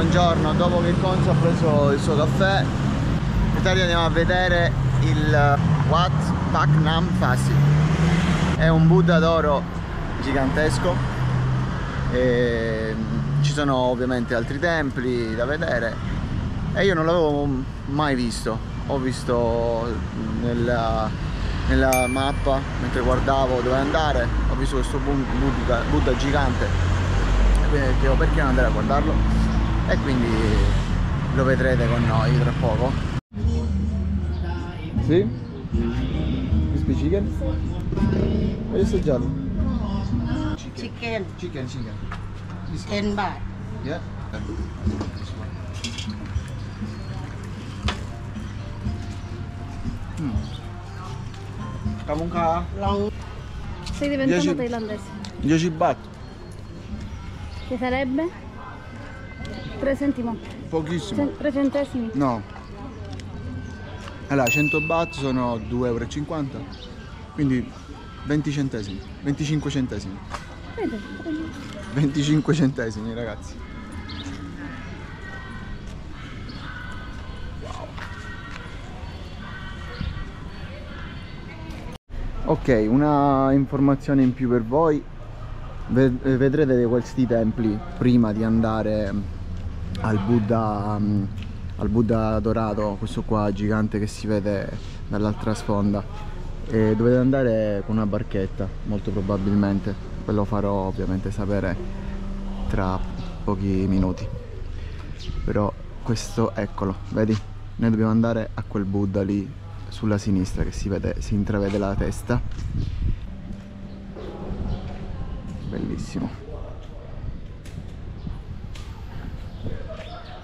buongiorno, dopo che Conzo ha preso il suo caffè, Italia andiamo a vedere il Wat Pak Nam Fasi. È un Buddha d'oro gigantesco e ci sono ovviamente altri templi da vedere e io non l'avevo mai visto. Ho visto nella, nella mappa mentre guardavo dove andare, ho visto questo Buddha, Buddha gigante quindi dicevo perché non andare a guardarlo e quindi lo vedrete con noi tra poco. Sì? Crispy chicken? Voglio assaggiarlo. chicken Chicken, chicken. 10 baht. Yeah. Mm. Kamu ka? Long Stai diventando Dieci- thailandese. 10 baht. Che sarebbe? 3 centimo. Pochissimo. 3 centesimi. No. Allora, 100 baht sono 2,50 euro. Quindi 20 centesimi. 25 centesimi. Vedi? 25 centesimi, ragazzi. Ok, una informazione in più per voi. Ve- Vedrete questi templi prima di andare al Buddha, mm, al Buddha dorato, questo qua gigante che si vede dall'altra sponda. E dovete andare con una barchetta, molto probabilmente. Ve lo farò ovviamente sapere tra pochi minuti. Però questo, eccolo, vedi? Noi dobbiamo andare a quel Buddha lì sulla sinistra che si vede, si intravede la testa. Bellissimo.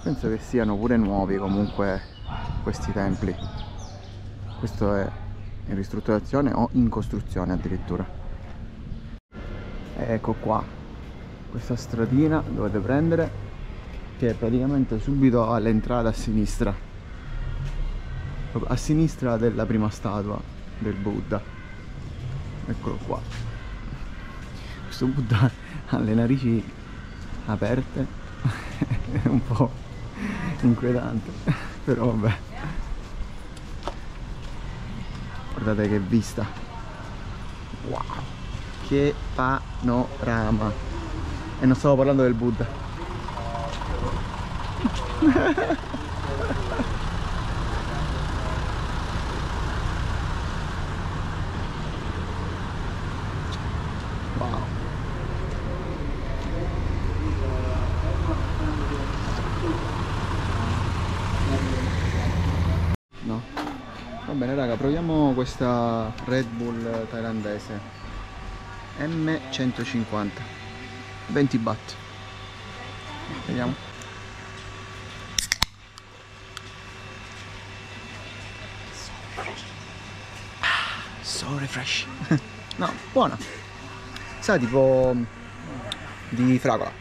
Penso che siano pure nuovi comunque questi templi. Questo è in ristrutturazione o in costruzione addirittura. Ecco qua, questa stradina dovete prendere che è praticamente subito all'entrata a sinistra. A sinistra della prima statua del Buddha. Eccolo qua. Questo Buddha ha le narici aperte, un po' inquietante, però vabbè. Guardate che vista. Wow. Che panorama. E non stavo parlando del Buddha. Wow. No. Va bene raga, proviamo questa Red Bull thailandese. M150. 20 baht. Vediamo. So refresh. no, buona. Sa tipo di fragola.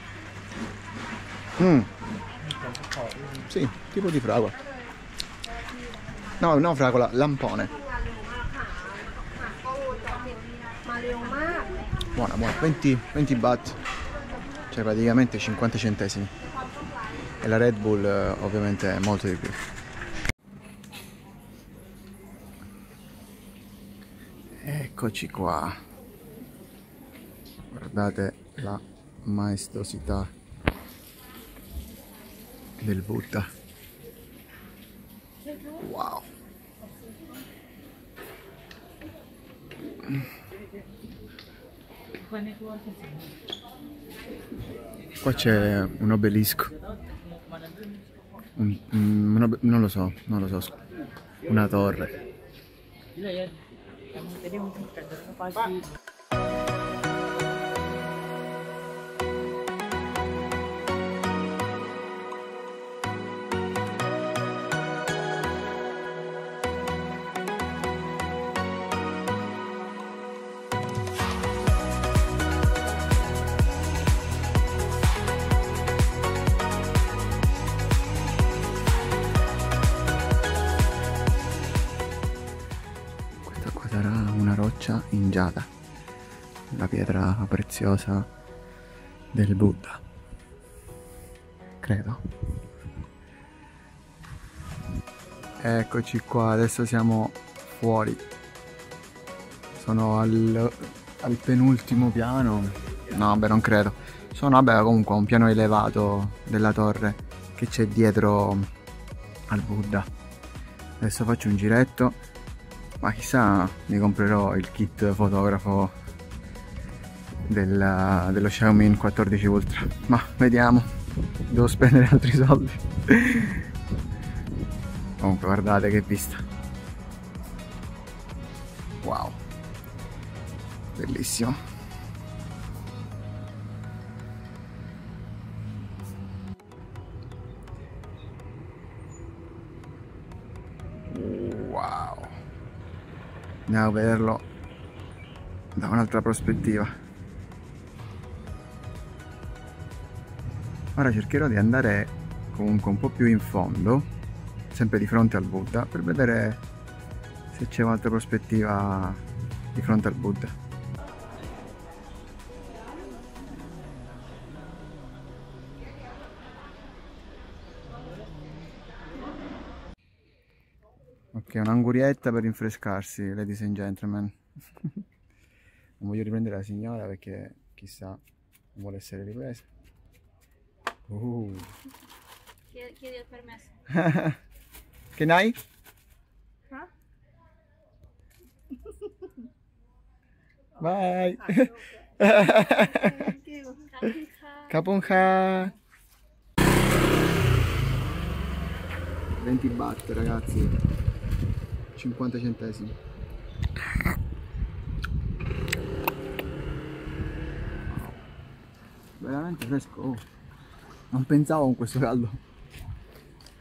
Mm. Sì, tipo di fragola. No, no fragola, lampone. Buona, buona. 20, 20 baht. Cioè praticamente 50 centesimi. E la Red Bull eh, ovviamente molto di più. Eccoci qua. Guardate la maestosità del Buddha. Wow. Qua c'è un obelisco. Un- un obe- non lo so, non lo so. Una torre. Giada, la pietra preziosa del Buddha. credo. Eccoci qua, adesso siamo fuori. Sono al, al penultimo piano. No, vabbè, non credo. Sono, vabbè, comunque a un piano elevato della torre che c'è dietro al Buddha. Adesso faccio un giretto. Ma chissà, mi comprerò il kit fotografo del, dello Xiaomi 14 Ultra. Ma vediamo. Devo spendere altri soldi. Comunque guardate che vista. Wow. Bellissimo. Andiamo a vederlo da un'altra prospettiva. Ora cercherò di andare comunque un po' più in fondo, sempre di fronte al Buddha, per vedere se c'è un'altra prospettiva di fronte al Buddha. Ok, un'angurietta per rinfrescarsi, ladies and gentlemen. non voglio riprendere la signora perché chissà non vuole essere ripresa. Uh. Chiedi il permesso. Can I? Huh? Bye. Kapunka. 20 baht ragazzi. 50 centesimi. Wow. Veramente fresco. oh. Non pensavo con questo caldo.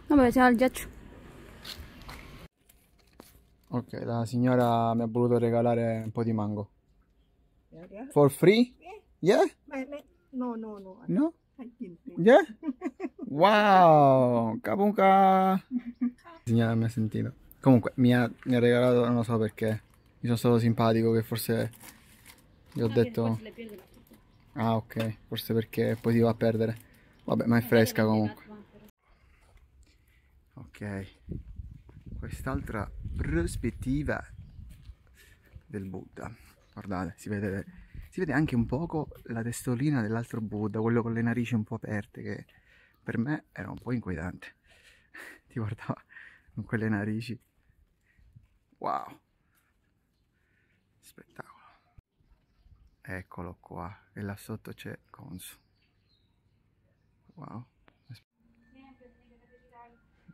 Vabbè, siamo al ghiaccio. Ok, la signora mi ha voluto regalare un po' di mango. For free? Yeah? No, no, no. No? Yeah? Wow! Kapunka! La signora mi ha sentito. Comunque, mi ha, mi ha regalato, non lo so perché. Mi sono stato simpatico che forse gli ho detto... Ah, ok. Forse perché poi si va a perdere. Vabbè, ma è fresca comunque. Ok. Quest'altra prospettiva del Buddha. Guardate, si vede, si vede anche un poco la testolina dell'altro Buddha, quello con le narici un po' aperte, che per me era un po' inquietante. Ti guardava con quelle narici. Wow. Spettacolo. Eccolo qua. E là sotto c'è Konsu. Wow.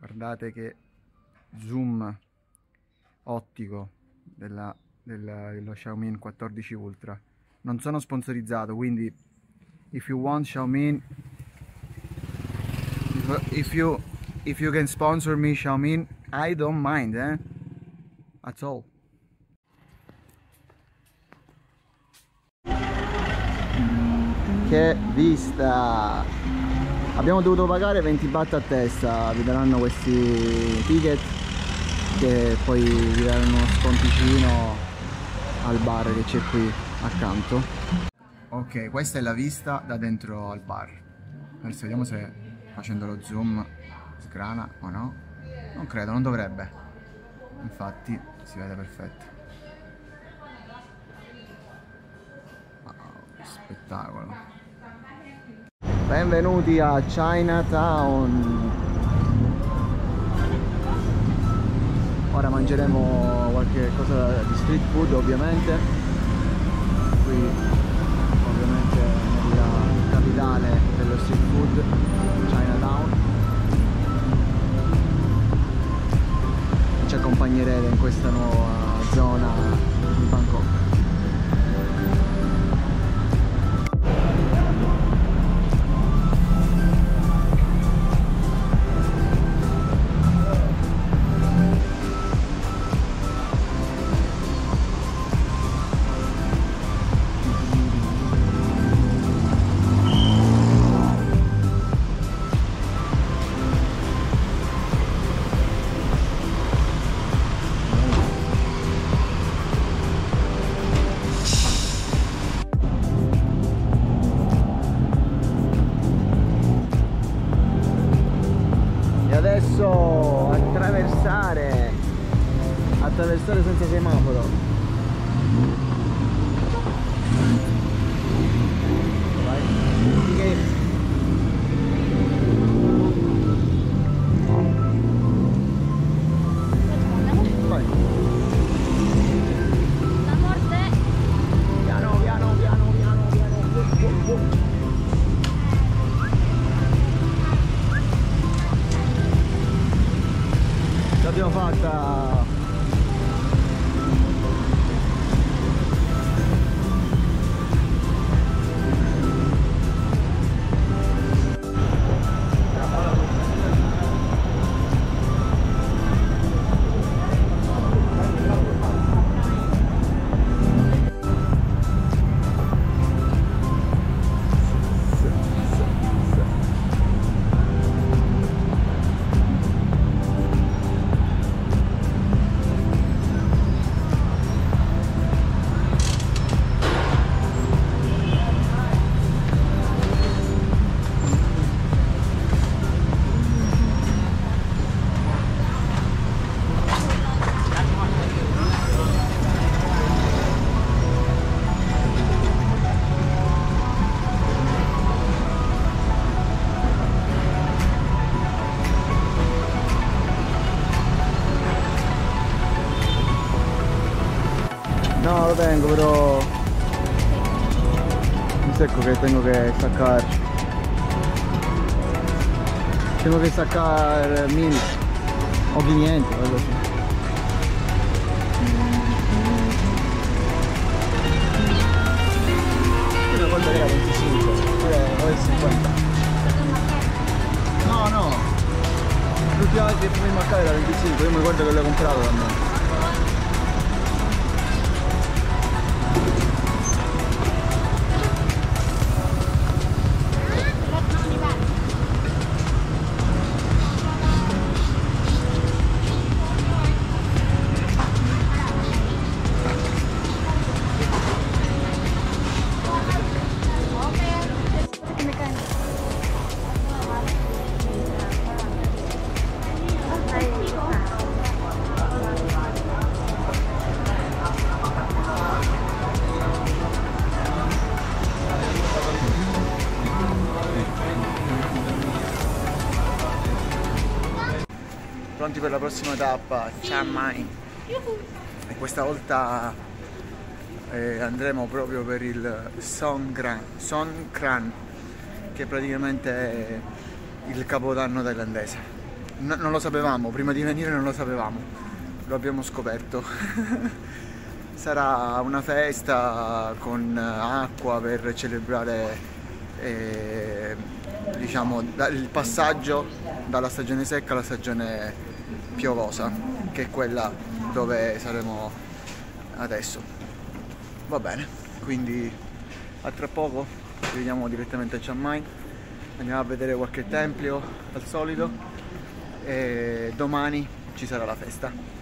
Guardate che zoom ottico della, della- dello Xiaomi 14 Ultra. Non sono sponsorizzato, quindi if you want Xiaomi if, if you if you can sponsor me Xiaomi, I don't mind, eh? That's all. Che vista! Abbiamo dovuto pagare 20 baht a testa, vi daranno questi ticket che poi vi daranno uno sconticino al bar che c'è qui accanto. Ok, questa è la vista da dentro al bar. Adesso vediamo se facendo lo zoom sgrana o no. Non credo, non dovrebbe. Infatti si vede perfetto. Wow, spettacolo. Benvenuti a Chinatown. Ora mangeremo qualche cosa di street food ovviamente. Qui ovviamente nella capitale dello street food, Chinatown. Ci accompagnerete in questa nuova zona di Bangkok. Attraversare senza semaforo lo tengo, pero... Mi secco que tengo que sacar... Tengo que sacar mil o 500 algo así. Ricordo che era 25, o è 50. No, no. L'ultima volta che in Maccabi era 25, io mi ricordo che l'ho comprato da me. Pronti per la prossima tappa, Chiang Mai. E questa volta eh, andremo proprio per il Songkran, Songkran che praticamente è il capodanno thailandese. No- non lo sapevamo, prima di venire non lo sapevamo, lo abbiamo scoperto. Sarà una festa con acqua per celebrare eh, diciamo, il passaggio dalla stagione secca alla stagione piovosa, che è quella dove saremo adesso. Va bene, quindi a tra poco ci vediamo direttamente a Chiang Mai, andiamo a vedere qualche tempio al solito e domani ci sarà la festa.